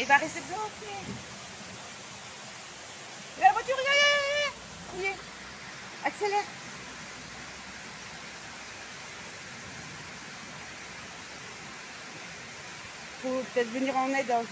Il va rester bloqué. La voiture, y. Accélère. Faut peut-être venir en aide. hein.